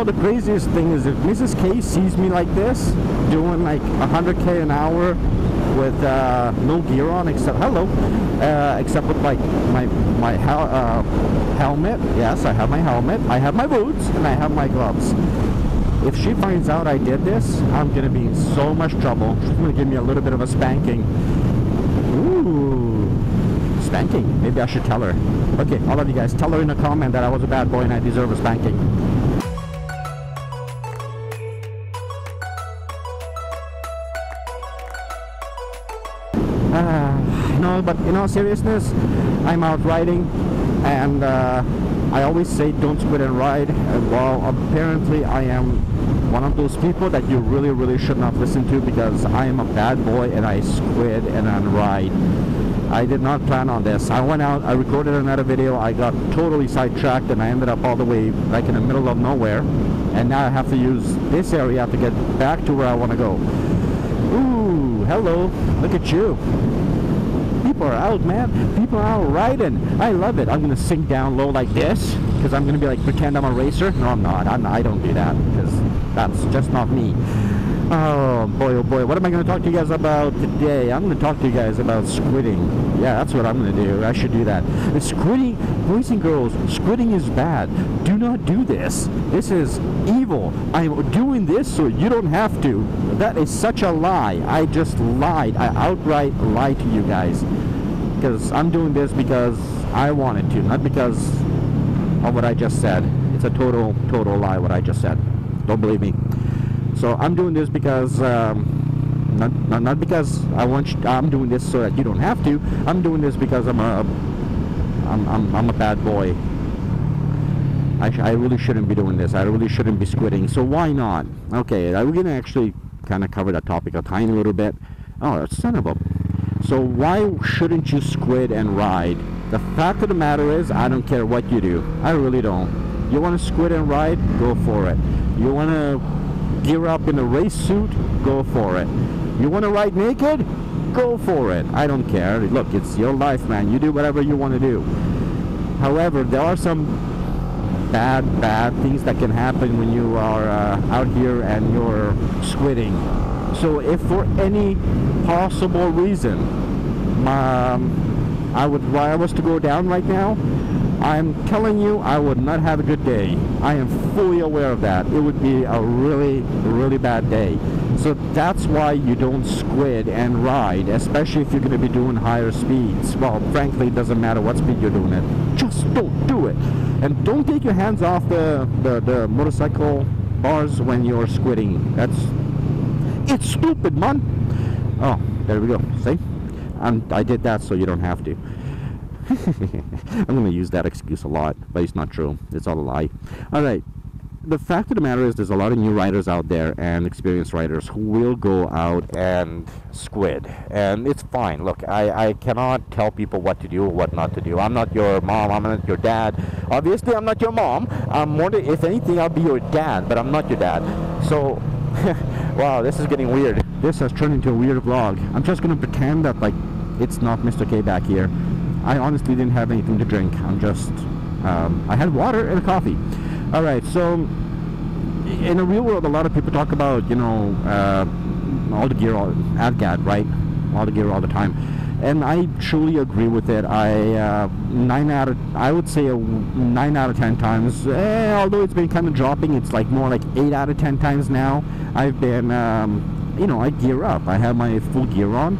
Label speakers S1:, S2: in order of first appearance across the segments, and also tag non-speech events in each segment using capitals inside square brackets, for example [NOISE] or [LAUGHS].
S1: Well, the craziest thing is if Mrs. K sees me like this, doing like 100k an hour with uh, no gear on except hello, uh, except with like my my hel- uh, helmet. Yes, I have my helmet. I have my boots and I have my gloves. If she finds out I did this, I'm gonna be in so much trouble. She's gonna give me a little bit of a spanking. Ooh, spanking. Maybe I should tell her. Okay, all of you guys, tell her in a comment that I was a bad boy and I deserve a spanking. Uh, [SIGHS] no, but in all seriousness, I'm out riding, and uh, I always say don't squid and ride. Well, apparently I am one of those people that you really, really should not listen to because I am a bad boy and I squid and I ride. I did not plan on this. I went out, I recorded another video, I got totally sidetracked and I ended up all the way like in the middle of nowhere. And now I have to use this area to get back to where I want to go. Ooh, hello, look at you. People are out, man. People are out riding. I love it. I'm gonna sink down low like this because I'm gonna be like pretend I'm a racer. No, I'm not. I'm, I don't do that because that's just not me. Oh boy, oh boy. What am I gonna talk to you guys about today? I'm gonna talk to you guys about squidding. Yeah, that's what I'm gonna do. I should do that. Squidding, boys and girls, squidding is bad. Do not do this. This is evil. I'm doing this so you don't have to. That is such a lie. I just lied. I outright lied to you guys. Because I'm doing this because I wanted to, not because of what I just said. It's a total, total lie what I just said. Don't believe me. So I'm doing this because, um, not, not, not because I want you, I'm doing this so that you don't have to. I'm doing this because I'm a, I'm, I'm, I'm a bad boy. I, I really shouldn't be doing this. I really shouldn't be squidding. So why not? Okay, we're gonna actually kind of cover that topic a tiny little bit. Oh, son of a. So why shouldn't you squid and ride? The fact of the matter is, I don't care what you do. I really don't. You want to squid and ride? Go for it. You want to gear up in a race suit? Go for it. You want to ride naked? Go for it. I don't care. Look, it's your life, man. You do whatever you want to do. However, there are some bad, bad things that can happen when you are uh, out here and you're squidding. So if for any possible reason um, I would, I was to go down right now, I'm telling you, I would not have a good day. I am fully aware of that. It would be a really, really bad day. So that's why you don't squid and ride, especially if you're going to be doing higher speeds. Well, frankly, it doesn't matter what speed you're doing it. Just don't do it. And don't take your hands off the, the, the motorcycle bars when you're squidding. That's... It's stupid, man! Oh, there we go. See? I'm, I did that so you don't have to. [LAUGHS] I'm going to use that excuse a lot, but it's not true. It's all a lie. All right. The fact of the matter is, there's a lot of new riders out there and experienced riders who will go out and squid, and it's fine. Look, I, I cannot tell people what to do or what not to do. I'm not your mom. I'm not your dad. Obviously, I'm not your mom. I'm more. Than, if anything, I'll be your dad, but I'm not your dad. So, [LAUGHS] wow, this is getting weird. This has turned into a weird vlog. I'm just gonna pretend that like it's not Mr. K back here. I honestly didn't have anything to drink. I'm just, um, I had water and coffee. All right, so in the real world, a lot of people talk about, you know, uh, all the gear, all, ATGATT, right? All the gear all the time. And I truly agree with it. I, uh, nine out of, I would say a nine out of ten times, eh, although it's been kind of dropping, it's like more like eight out of ten times now. I've been, um, you know, I gear up. I have my full gear on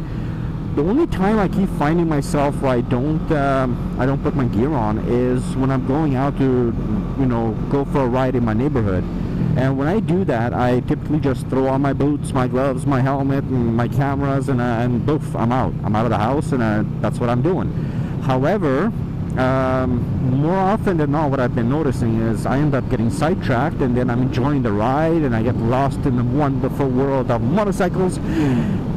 S1: the only time I keep finding myself where I don't um, I don't put my gear on is when I'm going out to you know go for a ride in my neighborhood. And when I do that I typically just throw on my boots my gloves my helmet and my cameras and, uh, and boof I'm out. I'm out of the house and uh, that's what I'm doing. However um, more often than not what I've been noticing is I end up getting sidetracked and then I'm enjoying the ride and I get lost in the wonderful world of motorcycles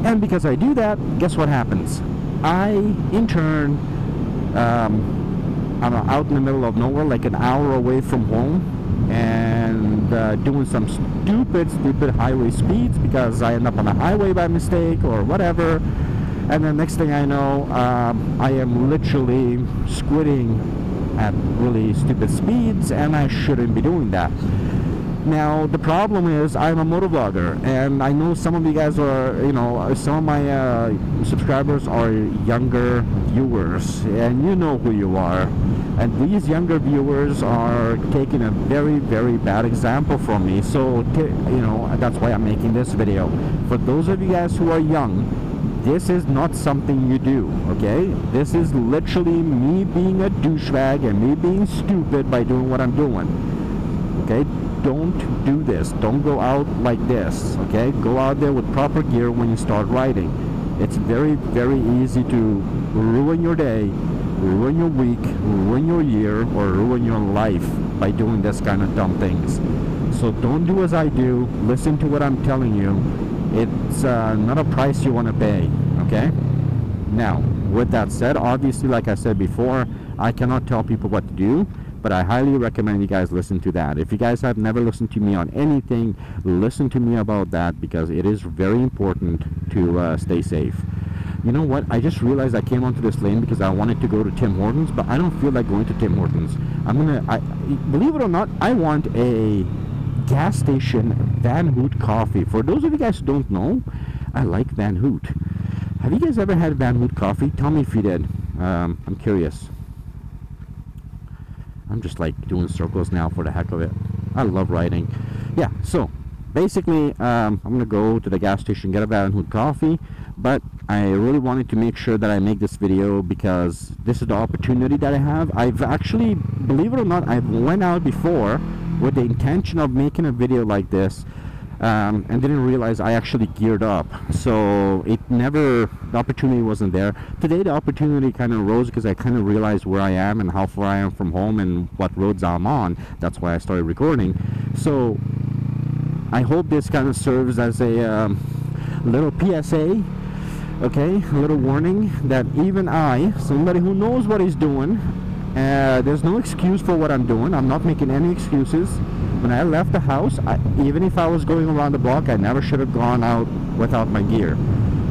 S1: and because I do that guess what happens? I in turn um, I'm out in the middle of nowhere like an hour away from home and uh, doing some stupid stupid highway speeds because I end up on a highway by mistake or whatever. And then next thing I know um, I am literally squidding at really stupid speeds and I shouldn't be doing that Now the problem is I'm a motovlogger, and I know some of you guys are, you know, some of my uh, subscribers are younger viewers, and you know who you are. And these younger viewers are taking a very, very bad example from me. So, you know, that's why I'm making this video. For those of you guys who are young, this is not something you do, okay? This is literally me being a douchebag and me being stupid by doing what I'm doing. Okay? Don't do this. Don't go out like this, okay? Go out there with proper gear when you start riding. It's very, very easy to ruin your day, ruin your week, ruin your year, or ruin your life by doing this kind of dumb things. So don't do as I do. Listen to what I'm telling you. It's uh, not a price you want to pay, okay? Now, with that said, obviously, like I said before, I cannot tell people what to do but I highly recommend you guys listen to that. If you guys have never listened to me on anything, listen to me about that because it is very important to uh, stay safe. You know what? I just realized I came onto this lane because I wanted to go to Tim Hortons, but I don't feel like going to Tim Hortons. I'm gonna, I, believe it or not, I want a gas station Van Houtte coffee. For those of you guys who don't know, I like Van Houtte. Have you guys ever had Van Houtte coffee? Tell me if you did. Um, I'm curious. I'm just like doing circles now for the heck of it. I love riding. Yeah, so basically um, I'm gonna go to the gas station get a Houtte coffee but I really wanted to make sure that I make this video because this is the opportunity that I have I've actually believe it or not I've went out before with the intention of making a video like this um, and didn't realize I actually geared up. So it never, the opportunity wasn't there. Today the opportunity kind of rose because I kind of realized where I am and how far I am from home and what roads I'm on. That's why I started recording. So I hope this kind of serves as a um, little PSA okay a little warning that even I somebody who knows what he's doing uh, there's no excuse for what I'm doing I'm not making any excuses when I left the house, I, even if I was going around the block, I never should have gone out without my gear.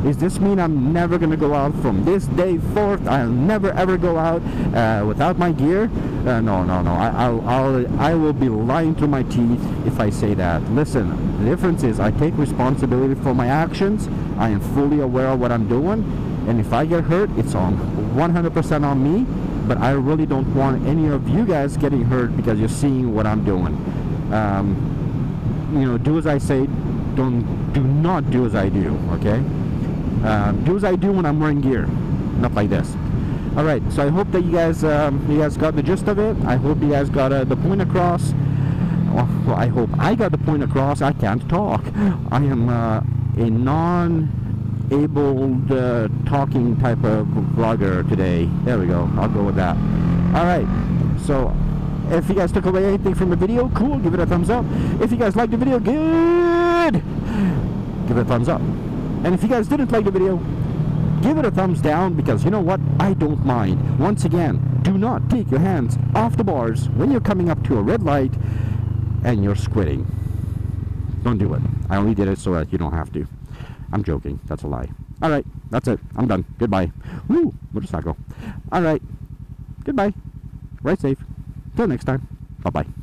S1: Does this mean I'm never going to go out from this day forth? I'll never ever go out uh, without my gear? Uh, no, no, no. I, I'll, I'll, I will be lying through my teeth if I say that. Listen, the difference is I take responsibility for my actions. I am fully aware of what I'm doing. And if I get hurt, it's on 100% on me. But I really don't want any of you guys getting hurt because you're seeing what I'm doing um, you know, do as I say, don't do not do as I do. Okay, um, do as I do when I'm wearing gear, not like this. All right, so I hope that you guys um, you guys got the gist of it. I hope you guys got uh, the point across. Well, I hope I got the point across. I can't talk. I am uh, a non-abled uh, talking type of vlogger today. There we go. I'll go with that. All right, so if you guys took away anything from the video, cool, give it a thumbs up. If you guys liked the video, good, give it a thumbs up. And if you guys didn't like the video, give it a thumbs down because you know what? I don't mind. Once again, do not take your hands off the bars when you're coming up to a red light and you're squidding. Don't do it. I only did it so that you don't have to. I'm joking. That's a lie. All right. That's it. I'm done. Goodbye. Woo! Motorcycle. All right. Goodbye. Ride safe. Till next time. Bye-bye.